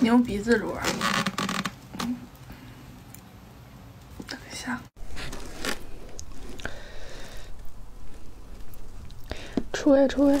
牛鼻子螺等一下。出来出来。